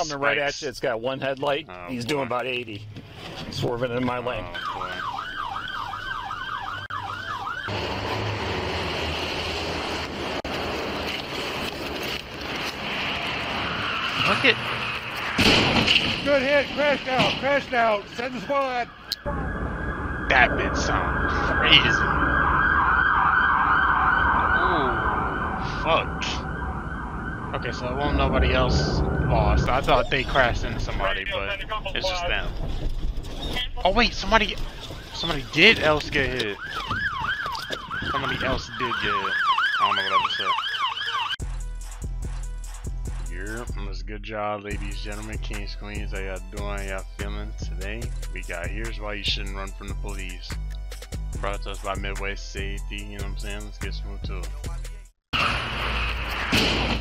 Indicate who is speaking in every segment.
Speaker 1: coming right at you. It's got one headlight.
Speaker 2: Oh,
Speaker 1: He's
Speaker 2: boy.
Speaker 1: doing about 80. Swerving in my oh, lane.
Speaker 2: Oh, boy. Look at
Speaker 3: Good hit. Crashed out. Crashed out. Send the squad.
Speaker 2: that bit sound crazy. Oh, fuck. Okay, so it won't nobody else lost. I thought they crashed into somebody, but it's just them. Oh wait, somebody, somebody did else get hit. Somebody else did get hit. I don't know what I just said. Yep, a good job, ladies, gentlemen, kings, queens. How y'all doing? Y'all feeling today? We got here's why you shouldn't run from the police. Brought to us by Midwest Safety. You know what I'm saying? Let's get smooth to it.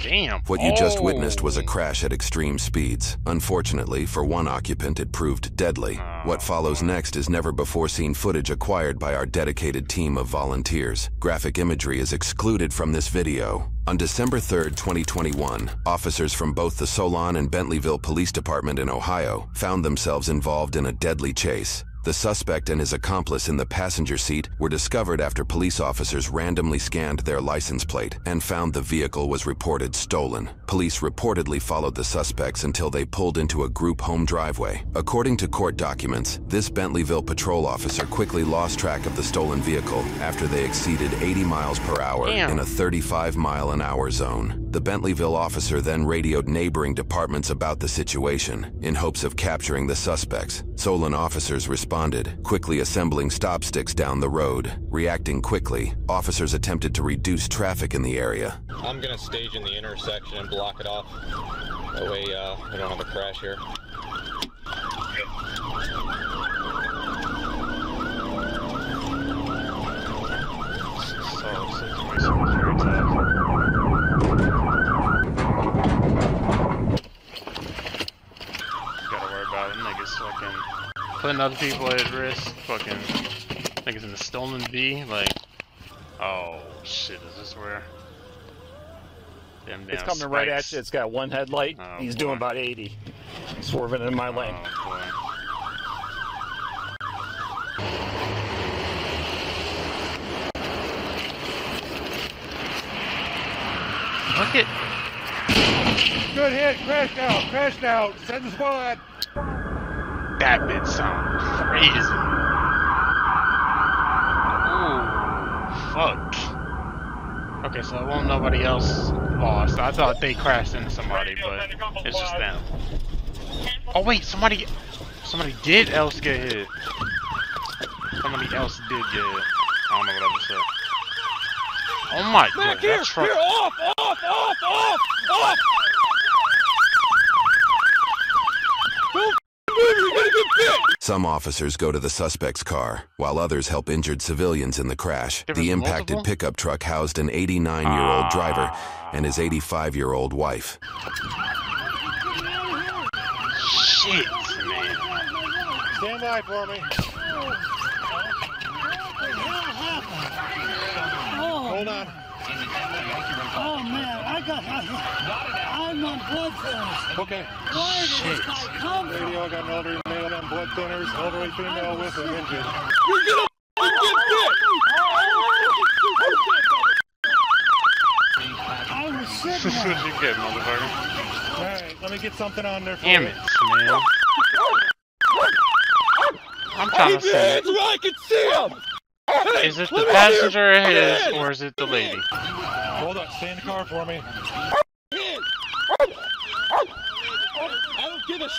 Speaker 2: Damn.
Speaker 4: What you just witnessed was a
Speaker 2: Oh.
Speaker 4: crash at extreme speeds. Unfortunately, for one occupant, it proved deadly. What follows next is never before seen footage acquired by our dedicated team of volunteers. Graphic imagery is excluded from this video. On December 3, 2021, officers from both the Solon and Bentleyville Police Department in Ohio found themselves involved in a deadly chase. The suspect and his accomplice in the passenger seat were discovered after police officers randomly scanned their license plate and found the vehicle was reported stolen. Police reportedly followed the suspects until they pulled into a group home driveway. According to court documents, this Bentleyville patrol officer quickly lost track of the stolen vehicle after they exceeded 80 miles per hour
Speaker 2: Damn.
Speaker 4: in a 35 mile an hour zone. The Bentleyville officer then radioed neighboring departments about the situation in hopes of capturing the suspects. Solon officers responded, quickly assembling stop sticks down the road. Reacting quickly, officers attempted to reduce traffic in the area.
Speaker 5: I'm gonna stage in the intersection and block it off. That way, uh, we don't have a crash here.
Speaker 2: So, situation was very tough. Gotta worry about them niggas fucking putting other people at risk. Fucking niggas in the stolen V. Like, oh shit, is this where? Them
Speaker 1: It's
Speaker 2: damn
Speaker 1: coming right at you. It's got one headlight.
Speaker 2: Oh,
Speaker 1: He's
Speaker 2: boy.
Speaker 1: doing about 80. Swerving in my oh, lane.
Speaker 2: Oh boy. Look at
Speaker 3: Good hit. Crashed out. Crashed out. Send the squad.
Speaker 2: That bit sound crazy. Ooh, fuck. Okay, so it won't nobody else lost. I thought they crashed into somebody, but it's just them. Oh wait, somebody, somebody did else get hit. Somebody else did get hit. I don't know what I just said. Oh my god, that truck.
Speaker 3: off, off, off, off, off. Don't move. You're gonna get bit.
Speaker 4: Some officers go to the suspect's car, while others help injured civilians in the crash.
Speaker 2: There
Speaker 4: The impacted
Speaker 2: multiple?
Speaker 4: pickup truck housed an 89 year old
Speaker 2: Ah.
Speaker 4: driver and his 85 year old wife.
Speaker 2: Shit, man.
Speaker 3: Stand by for me. Hold on.
Speaker 6: Oh man, I got. I'm on blood thinners.
Speaker 3: Okay.
Speaker 6: Where did guy come from?
Speaker 3: Radio, I got an elderly male on blood thinners, elderly female with an injured.
Speaker 6: I was sick.
Speaker 2: That's what you get, motherfucker.
Speaker 3: All right, let me get something on there for
Speaker 2: Damn
Speaker 3: you.
Speaker 2: it, man. I'm trying to say,
Speaker 3: I can see him.
Speaker 2: Is it the passenger or his, or is it the lady?
Speaker 3: Hold on, stay in the car for me.
Speaker 6: I don't give a.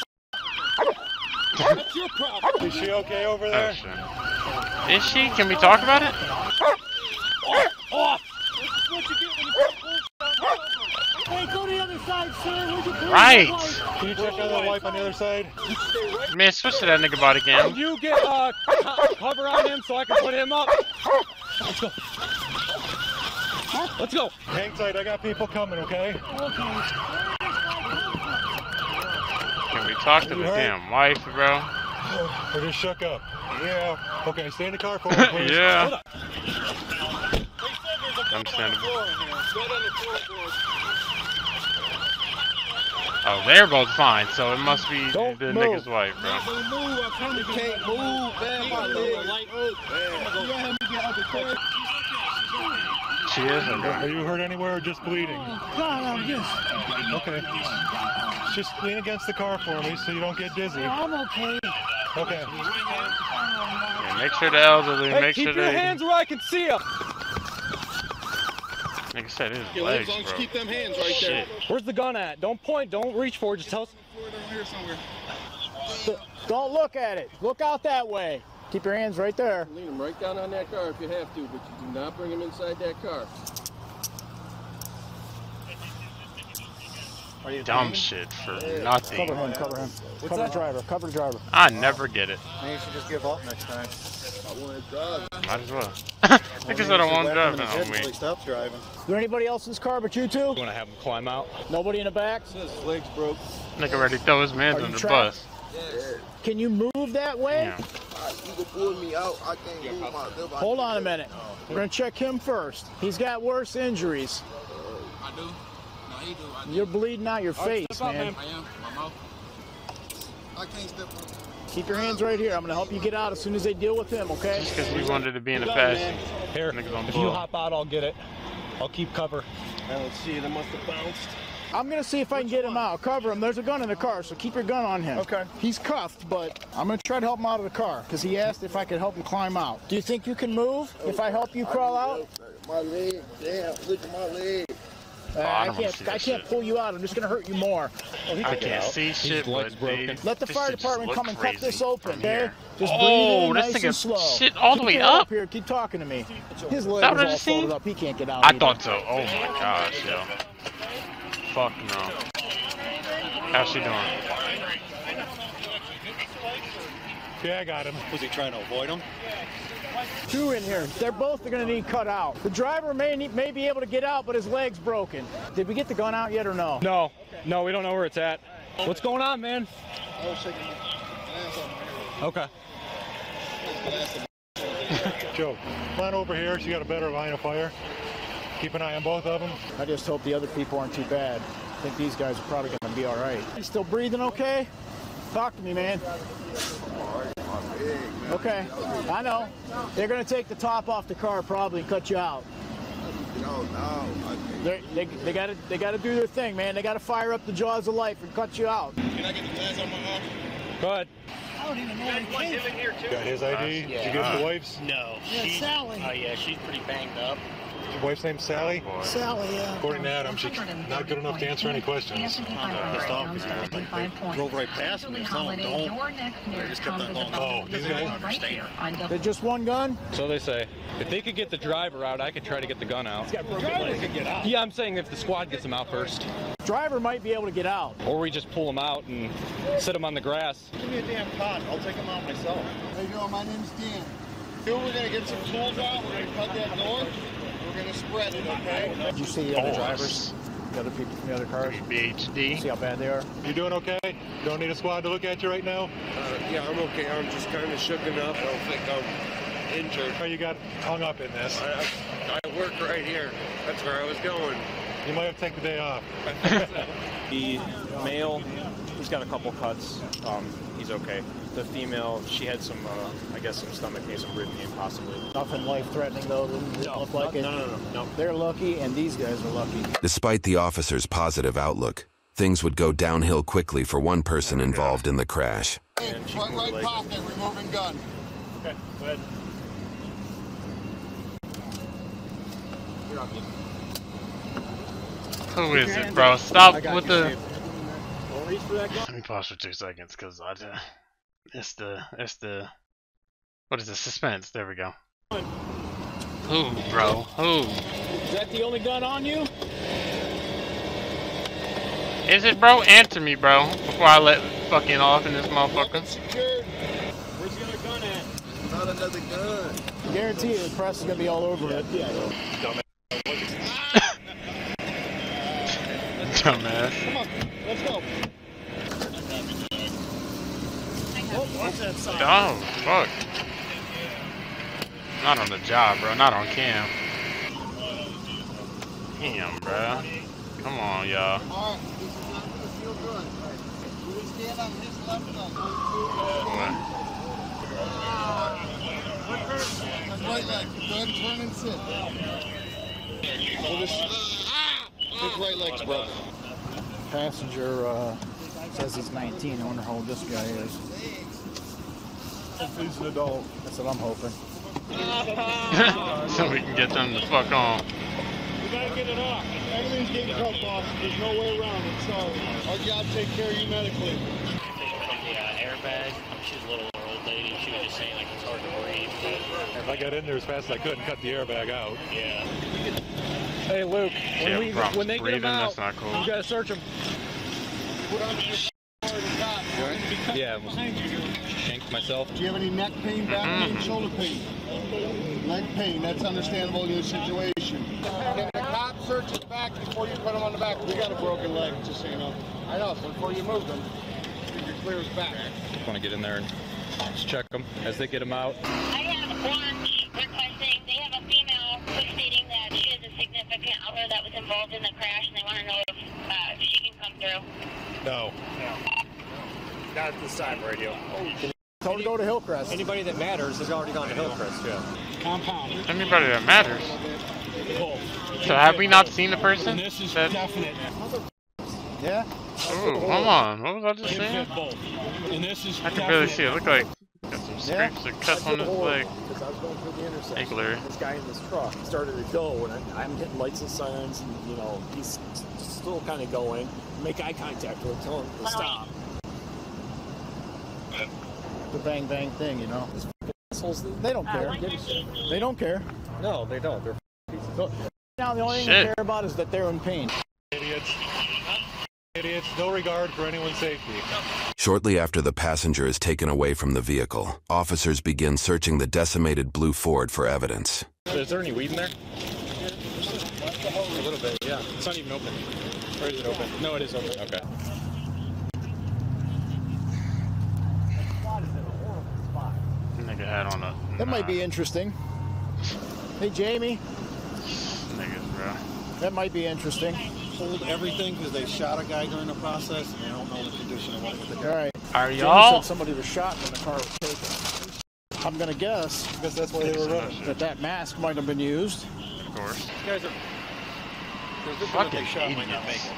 Speaker 6: What's your problem?
Speaker 3: Is she okay over
Speaker 2: Oh
Speaker 3: there?
Speaker 2: shit. Is she? Can we talk about it?
Speaker 6: Off. What you get when you put bullshit Hey, go to the other side, sir. Would you please?
Speaker 2: Right.
Speaker 3: Can you check on the wipe on the other side?
Speaker 2: Man, switch to that nigga body cam.
Speaker 3: You get uh, cover on him so I can put him up. Let's go. Let's go. Hang tight. I got people coming. Okay.
Speaker 6: Okay.
Speaker 2: Can we talk to the
Speaker 3: hurt?
Speaker 2: damn wife, bro?
Speaker 3: We're just shook up. Yeah. Okay. Stay in the car for me, please.
Speaker 2: Yeah.
Speaker 3: Hold on.
Speaker 2: Understandable. Oh, they're both fine, so it must be
Speaker 3: Don't
Speaker 2: the
Speaker 3: move.
Speaker 2: nigga's wife, bro.
Speaker 6: You can't move, man. My leg.
Speaker 2: She is?
Speaker 7: Are you hurt anywhere or just bleeding?
Speaker 6: Oh, God, I'm just.
Speaker 7: Okay. Just lean against the car for me so you don't get dizzy.
Speaker 6: I'm okay.
Speaker 7: Okay.
Speaker 2: Yeah, make sure the elderly,
Speaker 3: Hey,
Speaker 2: make
Speaker 3: keep
Speaker 2: sure
Speaker 3: your
Speaker 2: they.
Speaker 3: hands where I can see them.
Speaker 2: Like I said, his
Speaker 8: Your
Speaker 2: legs,
Speaker 8: legs on,
Speaker 2: bro.
Speaker 8: keep them hands right
Speaker 2: Shit.
Speaker 3: Where's the gun at? Don't point. Don't reach for it. Just tell us.
Speaker 9: Don't look at it. Look out that way. Keep your hands right there.
Speaker 8: there. Lean them right down on that car if you have to, but you do not bring them inside that car.
Speaker 2: Dumb shit for nothing.
Speaker 9: Cover him, cover him. cover the driver, cover the driver.
Speaker 2: I never get it.
Speaker 3: Maybe you should just give up next time.
Speaker 8: I want to drive.
Speaker 2: Might as well. Because I don't want to drive now. Wait.
Speaker 3: Stop driving.
Speaker 9: Is there anybody else in this car but you two?
Speaker 3: You want to have him climb out?
Speaker 9: Nobody in the back?
Speaker 8: His legs broke.
Speaker 2: Nigga ready to throw his man
Speaker 9: Are you
Speaker 2: under the
Speaker 9: trapped?
Speaker 2: bus.
Speaker 9: Can you move that way?
Speaker 2: Yeah.
Speaker 8: You can pull me out. I can't move.
Speaker 9: Hold on a minute. We're gonna check him first. He's got worse injuries.
Speaker 8: Uh, I do. No, do. I,
Speaker 9: You're bleeding out your face, man.
Speaker 8: I am. My mouth. I can't step on.
Speaker 9: Keep your hands right here. I'm gonna help you get out as soon as they deal with him, okay?
Speaker 2: Just because we wanted to be in the fashion.
Speaker 3: Here, if you hop out, I'll get it. I'll keep cover.
Speaker 8: I don't see it. It must have bounced.
Speaker 9: I'm gonna see if I can get him out. Cover him. There's a gun in the car, so keep your gun on him.
Speaker 3: Okay.
Speaker 9: He's cuffed, but I'm gonna try to help him out of the car because he asked if I could help him climb out. Do you think you can move if I help you crawl out?
Speaker 8: My leg. Damn. Look at my leg.
Speaker 9: Uh,
Speaker 2: Oh, I
Speaker 9: I can't. I can't
Speaker 2: shit.
Speaker 9: pull you out. I'm just gonna hurt you more.
Speaker 2: I can't see shit,
Speaker 3: legs
Speaker 2: but they,
Speaker 3: broken.
Speaker 9: Let the fire department come and cut this open,
Speaker 2: from
Speaker 9: okay?
Speaker 2: here.
Speaker 9: Just
Speaker 2: Oh,
Speaker 9: breathe in
Speaker 2: this
Speaker 9: nice
Speaker 2: thing
Speaker 9: and
Speaker 2: is
Speaker 9: slow.
Speaker 2: shit all the way
Speaker 9: your
Speaker 2: up.
Speaker 9: here. Keep talking to me. His leg
Speaker 2: that
Speaker 9: is
Speaker 2: what I
Speaker 9: all
Speaker 2: just seen?
Speaker 9: folded up. He can't get out.
Speaker 2: I
Speaker 9: either.
Speaker 2: thought so. Oh my gosh, yo. Fuck no. How's she doing?
Speaker 7: Yeah, I got him.
Speaker 3: Was he trying to avoid him?
Speaker 9: Two in here. They're both going to need cut out. The driver may need, may be able to get out, but his leg's broken. Did we get the gun out yet or no?
Speaker 3: No. No, we don't know where it's at. What's going on, man? Okay.
Speaker 7: Joe, plan over here so you got a better line of fire. Keep an eye on both of them.
Speaker 9: I just hope the other people aren't too bad. I think these guys are probably going to be all right. You still breathing okay? Talk to me, man. Okay, I know. They're going to take the top off the car probably and cut you out.
Speaker 8: No, no.
Speaker 9: They're, they they got to they got to do their thing, man. They got to fire up the jaws of life and cut you out.
Speaker 8: Can I get the glass on my arm?
Speaker 3: Go ahead.
Speaker 6: I don't even know where he came
Speaker 7: Got his ID. Uh, Did you get the wife's?
Speaker 10: No.
Speaker 6: Yeah,
Speaker 10: she,
Speaker 6: Sally.
Speaker 10: Oh yeah, she's pretty banged up.
Speaker 7: Your wife's name's Sally.
Speaker 2: Boy.
Speaker 6: Sally, yeah.
Speaker 7: According to Adam, she's not good enough to answer any questions.
Speaker 3: Pissed off because they drove right past me. Tell them don't. Oh, they just kept on going.
Speaker 7: Oh, these guys?
Speaker 9: They're just one gun.
Speaker 3: So they say. If they could get the driver out, I could try to get the gun out. Yeah, I'm saying if the squad gets him out first.
Speaker 9: Driver might be able to get out.
Speaker 3: Or we just pull him out and sit him on the grass.
Speaker 8: Give me a damn cot. I'll take him out myself. Hey, yo, my name's Dan. Here we're gonna get some tools out. We're gonna cut that door. We're gonna spread it, okay?
Speaker 9: Did you see the other
Speaker 2: Boss.
Speaker 9: drivers? The other people from the other cars?
Speaker 2: BHD.
Speaker 9: See how bad they are?
Speaker 7: You doing okay? Don't need a squad to look at you right now?
Speaker 8: Uh, yeah, I'm okay. I'm just kind of shooken up. I don't think I'm injured.
Speaker 7: Or you got hung up in this?
Speaker 8: I, I, I work right here. That's where I was going.
Speaker 7: You might have to take the day off.
Speaker 11: The male, he's got a couple cuts. Um, he's okay. The female, she had some, uh, I guess, some stomach pain, some rib pain, possibly.
Speaker 9: Nothing life-threatening though. Doesn't
Speaker 11: No,
Speaker 9: look like
Speaker 11: no,
Speaker 9: it.
Speaker 11: no, no, no, no.
Speaker 9: They're lucky, and these guys are lucky.
Speaker 4: Despite the officer's positive outlook, things would go downhill quickly for one person involved in the crash.
Speaker 8: Hey, front right pocket, removing gun.
Speaker 11: Okay, go ahead.
Speaker 2: Who is it, bro? Stop with the.
Speaker 9: Steve. Don't reach for that gun.
Speaker 2: Let me pause for two seconds, cause I. Uh, it's the. It's the. What is the Suspense. There we go. Who, bro? Who?
Speaker 9: Is that the only gun on you?
Speaker 2: Is it, bro? Answer me, bro. Before I let fucking off in this motherfucker.
Speaker 8: Secured.
Speaker 11: Where's the other gun at?
Speaker 8: Not another gun.
Speaker 9: Guarantee you, the press is gonna be all over it.
Speaker 2: Dumbass.
Speaker 8: Come on, let's go.
Speaker 2: Oh, fuck. Not on the job, bro. Not on cam. Damn, bro. Come on, y'all.
Speaker 8: All right, this is not gonna feel good. on his left leg. His right leg. Go ahead and turn and sit. This, his right leg's broken.
Speaker 9: Passenger uh, says he's 19. I wonder how old this guy is. If he's an adult. That's what I'm hoping.
Speaker 2: so we can get them the fuck on.
Speaker 8: We gotta get it off. Everything's getting cut, boss. There's no way around it. Sorry. Our job take care of you medically.
Speaker 10: From the uh, airbag, she's a little old lady. She was just saying like it's hard to breathe.
Speaker 7: If I got in there as fast as I could and cut the airbag out.
Speaker 10: yeah.
Speaker 3: Hey Luke,
Speaker 2: She
Speaker 3: when,
Speaker 2: have
Speaker 3: we,
Speaker 2: problems
Speaker 3: when they get them out,
Speaker 2: that's not cool.
Speaker 3: you gotta search them.
Speaker 8: Put on your hard.
Speaker 3: Yeah, shanked myself.
Speaker 8: Do you have any neck pain, back pain, shoulder pain? Leg pain, that's understandable in your situation. Can the cop search his back before you put him on the back? We got a broken leg, just so you know. I know, so before you move them, you clear his back.
Speaker 3: Want to get in there and just check them as they get them out.
Speaker 12: I have one requesting, they have a female who's stating that she has a significant other that was involved in the crash and they want to know if uh, she can come through.
Speaker 11: No. Not at this time, radio.
Speaker 9: Tell her to go to Hillcrest.
Speaker 11: Anybody that matters has already gone to Hillcrest, yeah.
Speaker 9: Compound.
Speaker 2: Anybody that matters. So have we not seen the person?
Speaker 6: This is
Speaker 2: that,
Speaker 6: definite.
Speaker 9: Yeah?
Speaker 2: Ooh, hold on. What was I just saying?
Speaker 6: And this is
Speaker 2: I can barely see it. Look like got some
Speaker 9: Yeah.
Speaker 2: scrapes or cuts on his leg.
Speaker 13: Because I was going through the intersection.
Speaker 2: Eggler.
Speaker 13: This guy in this truck started to go, and I'm, I'm hitting lights and sirens, and you know he's still kind of going. Make eye contact with him, tell him to stop.
Speaker 9: The bang bang thing, you know.
Speaker 13: Assholes,
Speaker 9: They don't care. They don't care.
Speaker 11: No, they don't. They're
Speaker 9: So, now the only thing they care about is that they're in pain.
Speaker 7: Idiots. Idiots. No regard for anyone's safety.
Speaker 4: Shortly after the passenger is taken away from the vehicle, officers begin searching the decimated blue Ford for evidence.
Speaker 3: Is there any weed in there? A little bit, yeah. It's not even open. Or is it open? No, it is open. Okay.
Speaker 2: Nigga had on a.
Speaker 9: That might be interesting. Hey, Jamie,
Speaker 2: Niggas, bro.
Speaker 9: that might be interesting.
Speaker 8: Hold everything because they shot a guy during the process and they don't know the condition of what was
Speaker 9: All right.
Speaker 2: Are y'all?
Speaker 9: said somebody was shot when the car was taken. I'm gonna guess
Speaker 7: Because that's why they were running.
Speaker 9: that that mask might have been used.
Speaker 2: Of course.
Speaker 3: guys are.
Speaker 2: Fucking idiots.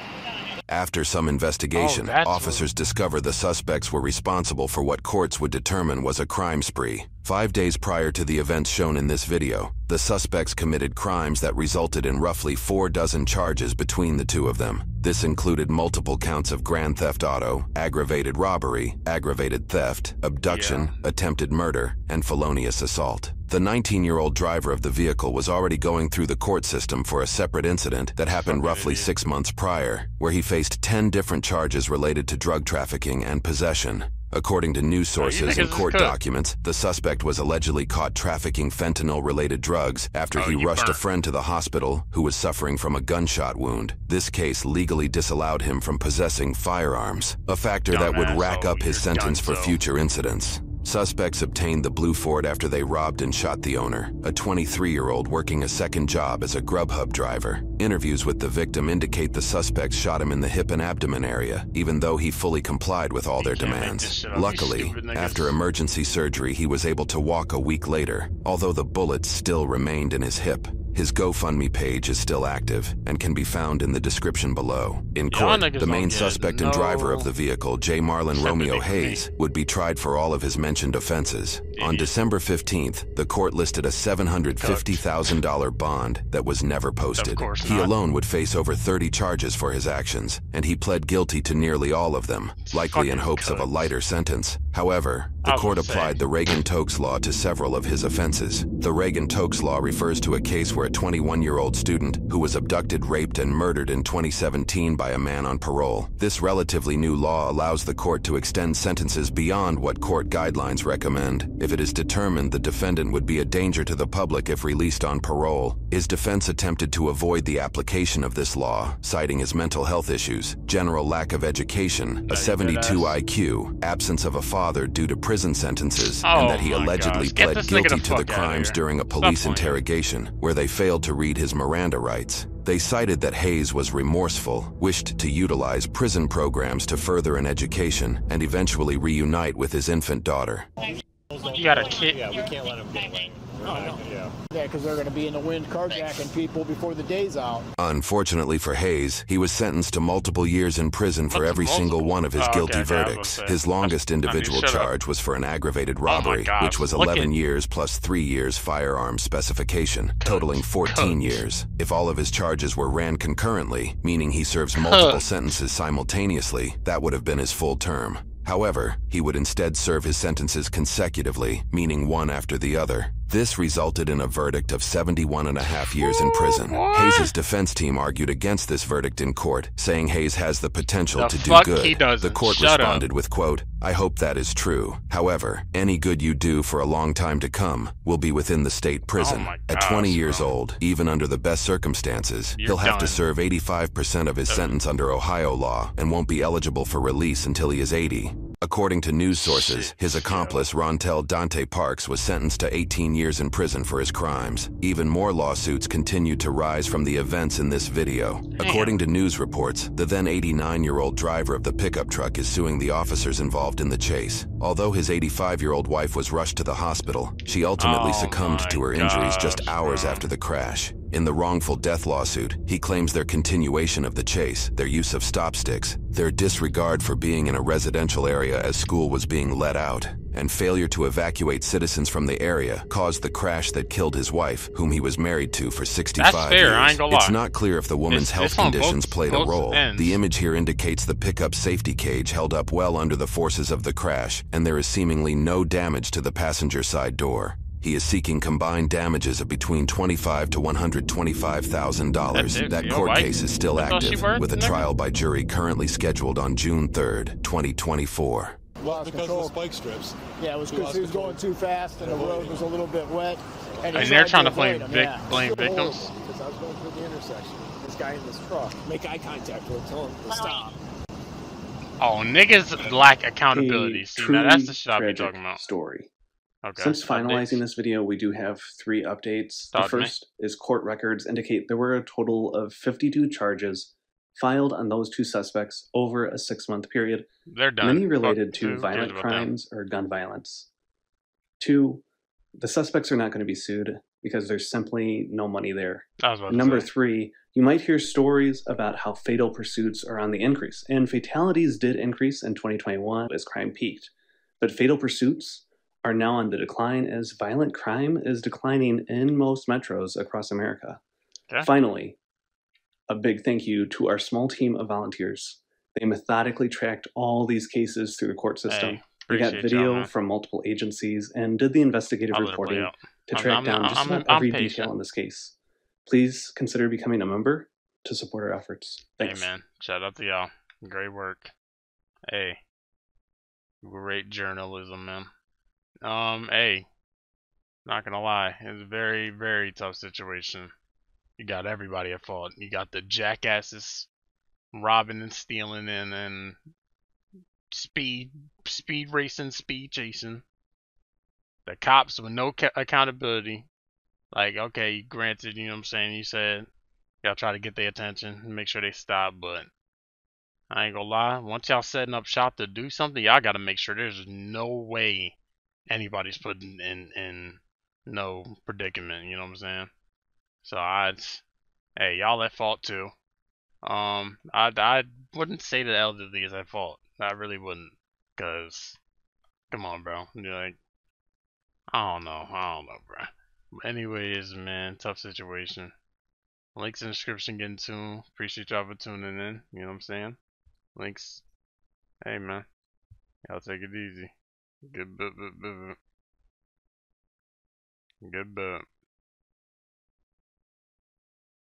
Speaker 4: After some investigation,
Speaker 2: Oh, that's what-
Speaker 4: officers discover the suspects were responsible for what courts would determine was a crime spree. Five days prior to the events shown in this video, the suspects committed crimes that resulted in roughly four dozen charges between the two of them. This included multiple counts of grand theft auto, aggravated robbery, aggravated theft, abduction, attempted murder, and felonious assault. The 19-year-old driver of the vehicle was already going through the court system for a separate incident that happened roughly six months prior, where he faced 10 different charges related to drug trafficking and possession. According to news sources and court documents, the suspect was allegedly caught trafficking fentanyl-related drugs after
Speaker 2: Oh,
Speaker 4: he rushed a friend to the hospital who was suffering from a gunshot wound. This case legally disallowed him from possessing firearms, a factor that would rack
Speaker 2: Oh,
Speaker 4: up his
Speaker 2: you're
Speaker 4: sentence for
Speaker 2: gonzo.
Speaker 4: future incidents. Suspects obtained the blue Ford after they robbed and shot the owner, a 23-year-old working a second job as a Grubhub driver. Interviews with the victim indicate the suspects shot him in the hip and abdomen area, even though he fully complied with all their
Speaker 2: can't make this
Speaker 4: demands.
Speaker 2: you
Speaker 4: Luckily, after emergency surgery, he was able to walk a week later, although the bullet still remained in his hip. His GoFundMe page is still active and can be found in the description below. In court, the main suspect and driver of the vehicle, J. Marlon Romeo. Hayes, would be tried for all of his mentioned offenses. On December 15th, the court listed a $750,000 bond that was never posted. he alone would face over 30 charges for his actions, and he pled guilty to nearly all of them, likely in hopes of a lighter sentence. However, the court applied the Reagan-Tokes Law to several of his offenses. The Reagan-Tokes Law refers to a case where a 21-year-old student who was abducted, raped, and murdered in 2017 by a man on parole. This relatively new law allows the court to extend sentences beyond what court guidelines recommend if it is determined the defendant would be a danger to the public if released on parole. His defense attempted to avoid the application of this law, citing his mental health issues, general lack of education, a 72 IQ, absence of a father due to prison sentences,
Speaker 2: Oh
Speaker 4: and that he allegedly
Speaker 2: gosh.
Speaker 4: Pled guilty
Speaker 2: the
Speaker 4: to the crimes during a police interrogation where they failed to read his Miranda rights. They cited that Hayes was remorseful, wished to utilize prison programs to further an education, and eventually reunite with his infant daughter.
Speaker 2: You got a kid.
Speaker 13: Yeah, we can't let him get away. Yeah.
Speaker 9: Yeah, because they're going to be in the wind carjacking people before the day's out.
Speaker 4: Unfortunately for Hayes, he was sentenced to multiple years in prison for every single one of his
Speaker 2: Oh,
Speaker 4: guilty
Speaker 2: okay, I was gonna
Speaker 4: verdicts.
Speaker 2: say.
Speaker 4: His longest individual
Speaker 2: shut up.
Speaker 4: charge was for an aggravated oh robbery,
Speaker 2: gosh,
Speaker 4: which was
Speaker 2: look
Speaker 4: 11
Speaker 2: at-
Speaker 4: years plus 3 years firearm specification, totaling 14 years. If all of his charges were ran concurrently, meaning he serves multiple
Speaker 2: Coach.
Speaker 4: sentences simultaneously, that would have been his full term. However, he would instead serve his sentences consecutively, meaning one after the other. This resulted in a verdict of 71 and a half years in prison. Oh, Hayes' defense team argued against this verdict in court, saying Hayes has the potential
Speaker 2: The
Speaker 4: to do good.
Speaker 2: he.
Speaker 4: The court
Speaker 2: Shut up.
Speaker 4: responded with, quote, I hope that is true. However, any good you do for a long time to come will be within the state prison.
Speaker 2: Oh
Speaker 4: At
Speaker 2: gosh,
Speaker 4: 20 years old, even under the best circumstances,
Speaker 2: You're
Speaker 4: he'll have to serve 85% of his sentence under Ohio law and won't be eligible for release until he is 80. According to news sources, his accomplice Rontel Dante Parks was sentenced to 18 years in prison for his crimes. Even more lawsuits continued to rise from the events in this video. According to news reports, the then 89-year-old driver of the pickup truck is suing the officers involved in the chase. Although his 85-year-old wife was rushed to the hospital, she ultimately
Speaker 2: Oh
Speaker 4: succumbed to her injuries just hours after the crash. In the wrongful death lawsuit, he claims their continuation of the chase, their use of stop sticks, their disregard for being in a residential area as school was being let out, and failure to evacuate citizens from the area caused the crash that killed his wife, whom he was married to for 65
Speaker 2: That's fair,
Speaker 4: years.
Speaker 2: I ain't gonna
Speaker 4: It's not clear if the woman's
Speaker 2: It's-
Speaker 4: health
Speaker 2: it's on both-
Speaker 4: conditions played a role.
Speaker 2: ends.
Speaker 4: The image here indicates the pickup safety cage held up well under the forces of the crash, and there is seemingly no damage to the passenger side door. He is seeking combined damages of between twenty-five to one hundred twenty-five thousand dollars. That court
Speaker 2: wife?
Speaker 4: case is still
Speaker 2: That's all she
Speaker 4: active, with a trial by jury currently scheduled on June third, twenty twenty-four.
Speaker 9: Lost
Speaker 7: Because
Speaker 9: control.
Speaker 7: of the spike strips.
Speaker 9: Yeah, it was because
Speaker 7: lost
Speaker 9: he was
Speaker 7: control.
Speaker 9: going too fast and the road was a little bit wet. he
Speaker 2: And they're trying to blame
Speaker 9: him,
Speaker 2: vic-
Speaker 9: yeah.
Speaker 2: blame victims?
Speaker 9: Because I was going through the intersection. This guy in this truck.
Speaker 13: Make eye contact with him. Tell him to stop.
Speaker 2: Oh, niggas lack accountability. See, now that's the shit I be talking about.
Speaker 14: Story.
Speaker 2: Okay.
Speaker 14: Since finalizing
Speaker 2: updates.
Speaker 14: this video, we do have three updates. The
Speaker 2: to me.
Speaker 14: first is court records indicate there were a total of 52 charges filed on those two suspects over a six month period,
Speaker 2: They're done.
Speaker 14: many related to violent
Speaker 2: about them?
Speaker 14: crimes or gun violence. Two, the suspects are not going to be sued because there's simply no money there.
Speaker 2: I was about to
Speaker 14: Number three, you might hear stories about how fatal pursuits are on the increase, and fatalities did increase in 2021 as crime peaked. But fatal pursuits are now on the decline as violent crime is declining in most metros across America.
Speaker 2: Okay.
Speaker 14: Finally, a big thank you to our small team of volunteers. They methodically tracked all these cases through the court system.
Speaker 2: Hey,
Speaker 14: we got video from multiple agencies and did the investigative
Speaker 2: I'll let it play
Speaker 14: reporting to
Speaker 2: I'm-
Speaker 14: track
Speaker 2: I'm-
Speaker 14: down just
Speaker 2: I'm-
Speaker 14: about
Speaker 2: I'm
Speaker 14: every
Speaker 2: patient.
Speaker 14: detail in this case. Please consider becoming a member to support our efforts. Thanks.
Speaker 2: Hey man, shout out to y'all. Great work. Hey, great journalism, man. Um, hey, not gonna lie, it's a very, very tough situation. You got everybody at fault. You got the jackasses robbing and stealing and and speed speed racing, speed chasing. The cops with no ca- accountability. Like, okay, granted, you know what I'm saying. You said y'all try to get their attention and make sure they stop, but I ain't gonna lie. Once y'all setting up shop to do something, y'all gotta make sure there's no way anybody's put in in, in no predicament. You know what I'm saying? So I, hey, y'all at fault too. Um, I I wouldn't say the elderly is at fault. I really wouldn't, cause come on, bro. You're like, I don't know, I don't know, bro. Anyways, man, tough situation. Links in the description getting tuned. Appreciate y'all for tuning in. You know what I'm saying? Links. Hey man. Y'all take it easy. Good. Good.